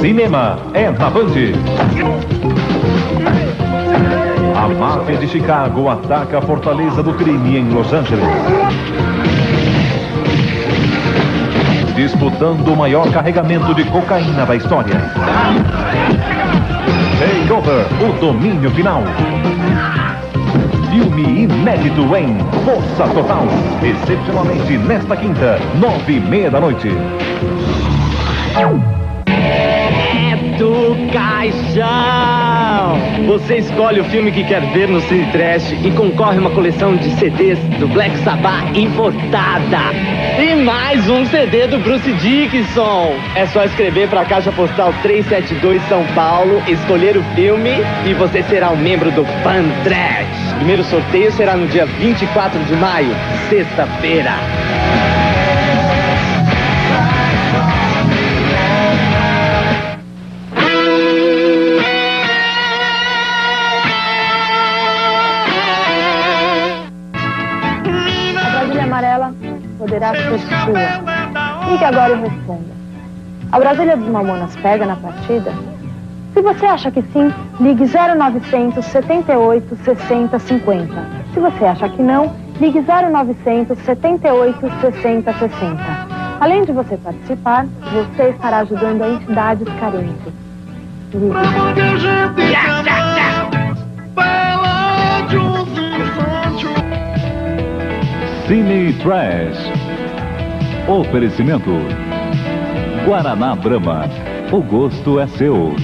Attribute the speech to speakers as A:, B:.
A: Cinema é na Band. A máfia de Chicago ataca a fortaleza do crime em Los Angeles. Disputando o maior carregamento de cocaína da história. Takeover, o domínio final. Filme inédito em Força Total. Excepcionalmente nesta quinta, nove e meia da noite.
B: Do Caixão! Você escolhe o filme que quer ver no Cine Trash e concorre a uma coleção de CDs do Black Sabbath importada. E mais um CD do Bruce Dickinson. É só escrever para a Caixa Postal 372 São Paulo, escolher o filme e você será um membro do Fan Trash. Primeiro sorteio será no dia 24 de maio, sexta-feira.
C: Amarela poderá ser sua. Ligue agora e responda. A Brasília dos Mamonas pega na partida? Se você acha que sim, ligue 0900 78 60 50. Se você acha que não, ligue 0900 78 60 60. Além de você participar, você estará ajudando a entidades carentes. Ligue.
A: Cine Trash. Oferecimento. Guaraná Brahma. O gosto é seu.